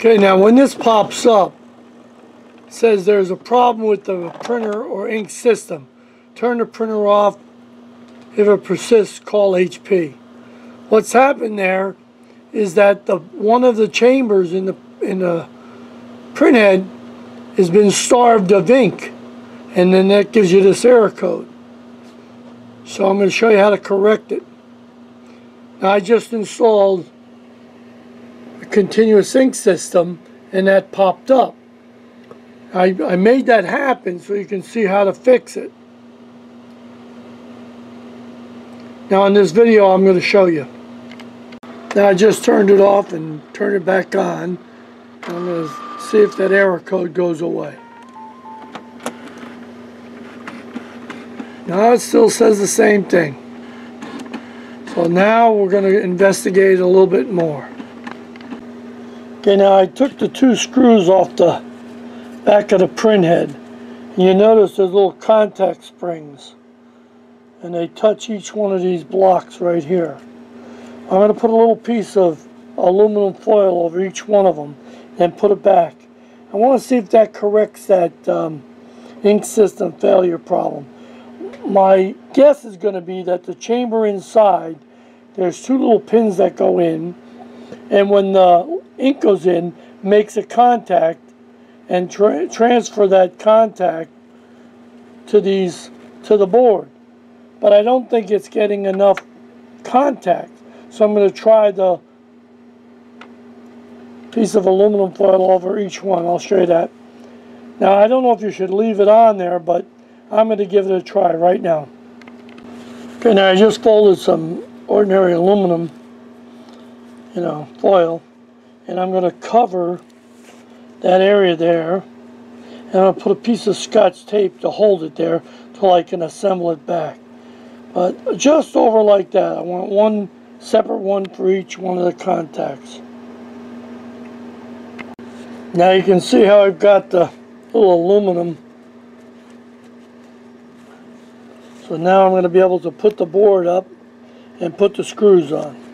Okay, now when this pops up, says there's a problem with the printer or ink system. Turn the printer off. If it persists, call HP. What's happened there is that the one of the chambers in the in the printhead has been starved of ink, and then that gives you this error code. So I'm going to show you how to correct it. Now I just installed continuous ink system, and that popped up. I, I made that happen so you can see how to fix it. Now in this video I'm going to show you. Now I just turned it off and turned it back on. I'm going to see if that error code goes away. Now it still says the same thing. So now we're going to investigate a little bit more. Okay, now I took the two screws off the back of the print head. You notice there's little contact springs. And they touch each one of these blocks right here. I'm going to put a little piece of aluminum foil over each one of them and put it back. I want to see if that corrects that um, ink system failure problem. My guess is going to be that the chamber inside, there's two little pins that go in, and when the ink goes in, makes a contact and tra transfer that contact to these to the board. But I don't think it's getting enough contact. So I'm going to try the piece of aluminum foil over each one. I'll show you that. Now, I don't know if you should leave it on there, but I'm going to give it a try right now. Okay, now I just folded some ordinary aluminum, you know, foil, and I'm going to cover that area there, and I'll put a piece of scotch tape to hold it there till I can assemble it back. But just over like that, I want one separate one for each one of the contacts. Now you can see how I've got the little aluminum. So now I'm going to be able to put the board up and put the screws on.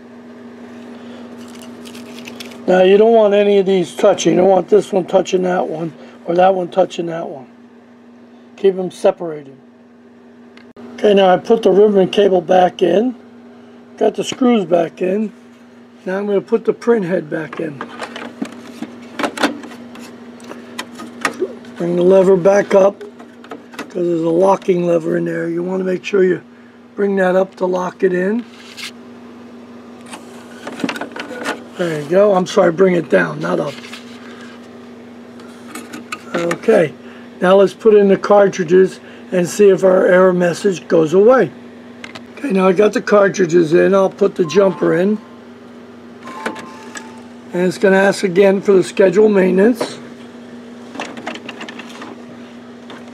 Now you don't want any of these touching. You don't want this one touching that one or that one touching that one. Keep them separated. Okay, now I put the ribbon cable back in. Got the screws back in. Now I'm going to put the print head back in. Bring the lever back up because there's a locking lever in there. You want to make sure you bring that up to lock it in. There you go. I'm sorry, bring it down, not up. Okay, now let's put in the cartridges and see if our error message goes away. Okay, now I got the cartridges in. I'll put the jumper in. And it's going to ask again for the schedule maintenance.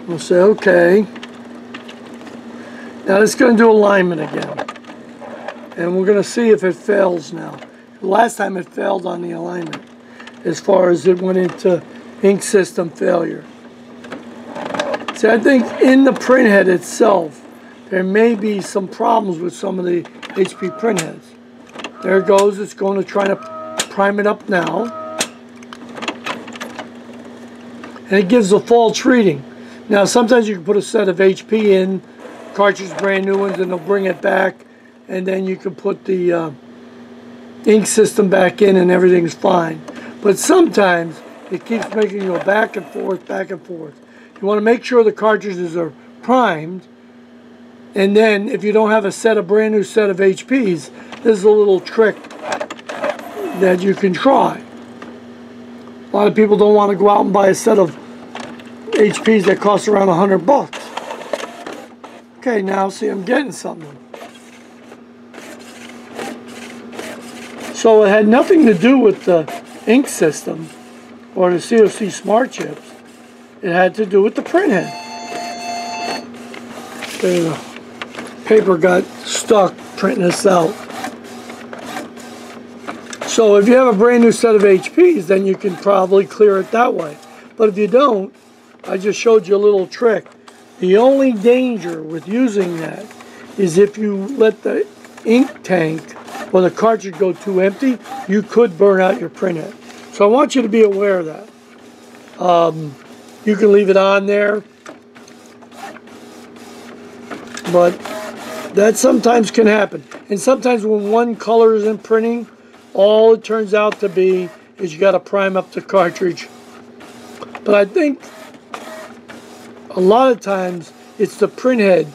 We'll say OK. Now it's going to do alignment again. And we're going to see if it fails now. Last time it failed on the alignment as far as it went into ink system failure. See, I think in the printhead itself, there may be some problems with some of the HP printheads. There it goes. It's going to try to prime it up now. And it gives a false reading. Now, sometimes you can put a set of HP in, cartridge brand new ones, and they'll bring it back. And then you can put the uh, ink system back in and everything's fine. But sometimes it keeps making you go back and forth, back and forth. You want to make sure the cartridges are primed and then if you don't have a set, a brand new set of HPs, this is a little trick that you can try. A lot of people don't want to go out and buy a set of HPs that cost around a hundred bucks. Okay, now see I'm getting something. So it had nothing to do with the ink system or the COC smart chips. It had to do with the printhead. There you go paper got stuck printing this out. So if you have a brand new set of HPs, then you can probably clear it that way. But if you don't, I just showed you a little trick. The only danger with using that is if you let the ink tank or the cartridge go too empty, you could burn out your printhead. So I want you to be aware of that. Um, you can leave it on there, but that sometimes can happen. And sometimes when one color is in printing, all it turns out to be is you got to prime up the cartridge. But I think a lot of times it's the print head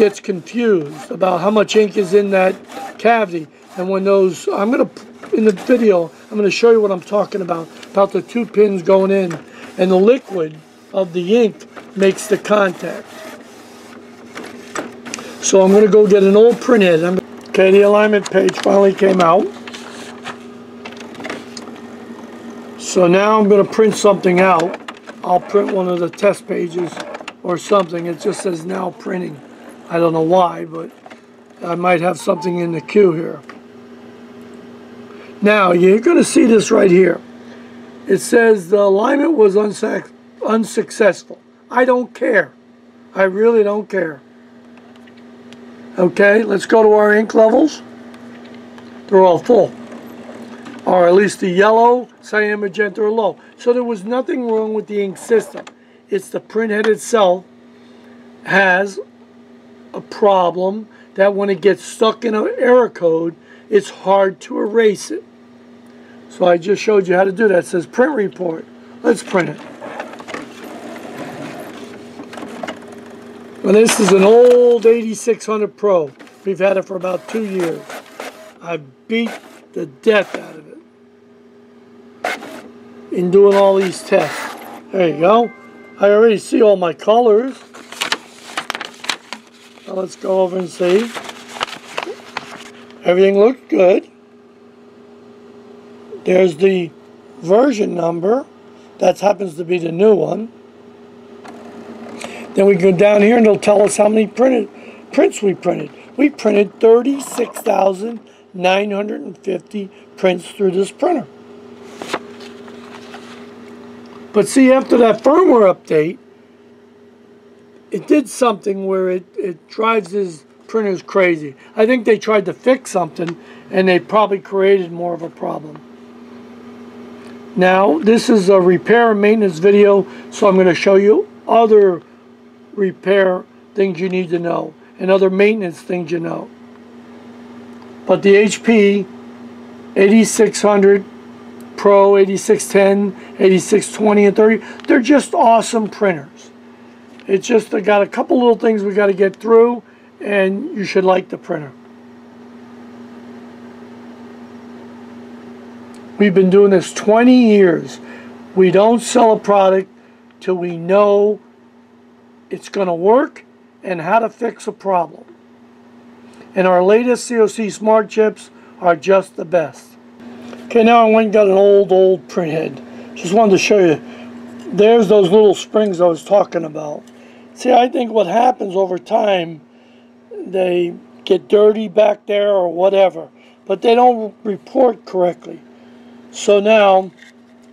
gets confused about how much ink is in that cavity. And when those, I'm going to, in the video, I'm going to show you what I'm talking about, about the two pins going in. And the liquid of the ink makes the contact. So I'm going to go get an old print head. I'm, okay, the alignment page finally came out. So now I'm going to print something out. I'll print one of the test pages or something. It just says now printing. I don't know why, but I might have something in the queue here. Now, you're going to see this right here. It says the alignment was unsuccessful. I don't care. I really don't care. Okay, let's go to our ink levels. They're all full. Or at least the yellow, cyan, magenta are low. So there was nothing wrong with the ink system. It's the printhead itself has a problem that when it gets stuck in an error code, it's hard to erase it. So I just showed you how to do that. It says print report. Let's print it. Well, this is an old 8600 Pro. We've had it for about two years. I beat the death out of it in doing all these tests. There you go. I already see all my colors. Now let's go over and see. Everything looked good. There's the version number. That happens to be the new one. Then we go down here and it'll tell us how many printed prints we printed. We printed 36,950 prints through this printer. But see, after that firmware update, it did something where it, it drives his printers crazy. I think they tried to fix something and they probably created more of a problem. Now, this is a repair and maintenance video, so I'm going to show you other repair things you need to know and other maintenance things you know. But the HP 8600 Pro, 8610, 8620, and 30, they're just awesome printers. It's just I got a couple little things we got to get through and you should like the printer. We've been doing this 20 years. We don't sell a product till we know it's going to work and how to fix a problem. And our latest COC smart chips are just the best. Okay, now I went and got an old, old printhead. Just wanted to show you. There's those little springs I was talking about. See, I think what happens over time, they get dirty back there or whatever, but they don't report correctly. So now,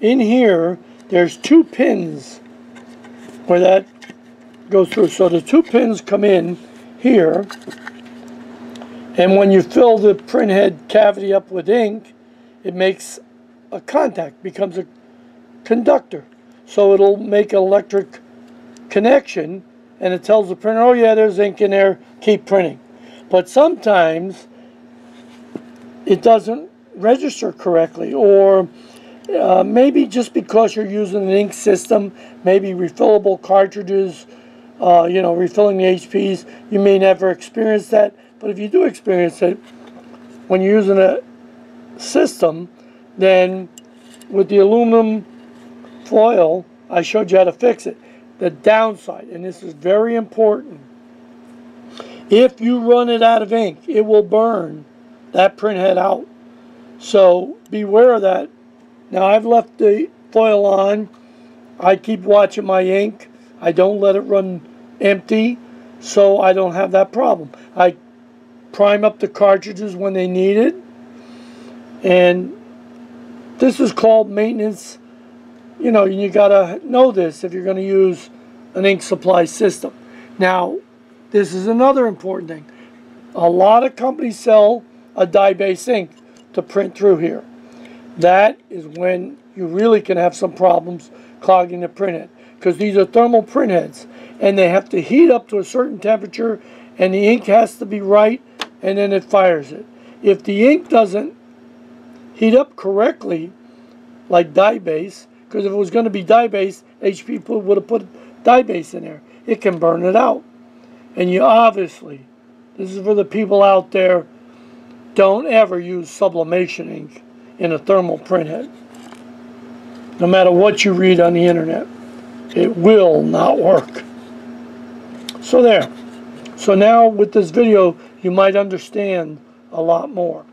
in here, there's two pins where that goes through. So the two pins come in here, and when you fill the printhead cavity up with ink, it makes a contact, becomes a conductor. So it'll make an electric connection, and it tells the printer, oh yeah, there's ink in there, keep printing. But sometimes it doesn't register correctly, or uh, maybe just because you're using an ink system, maybe refillable cartridges uh, you know, refilling the HPs, you may never experience that. But if you do experience it, when you're using a system, then with the aluminum foil, I showed you how to fix it. The downside, and this is very important, if you run it out of ink, it will burn that printhead out. So beware of that. Now I've left the foil on. I keep watching my ink. I don't let it run empty so I don't have that problem. I prime up the cartridges when they need it and this is called maintenance you know you gotta know this if you're going to use an ink supply system. Now this is another important thing. A lot of companies sell a dye-based ink to print through here. That is when you really can have some problems clogging the printhead because these are thermal printheads and they have to heat up to a certain temperature and the ink has to be right and then it fires it. If the ink doesn't heat up correctly, like dye base, because if it was going to be dye base, HP would have put dye base in there. It can burn it out. And you obviously, this is for the people out there, don't ever use sublimation ink in a thermal printhead. No matter what you read on the internet, it will not work. So there. So now with this video, you might understand a lot more.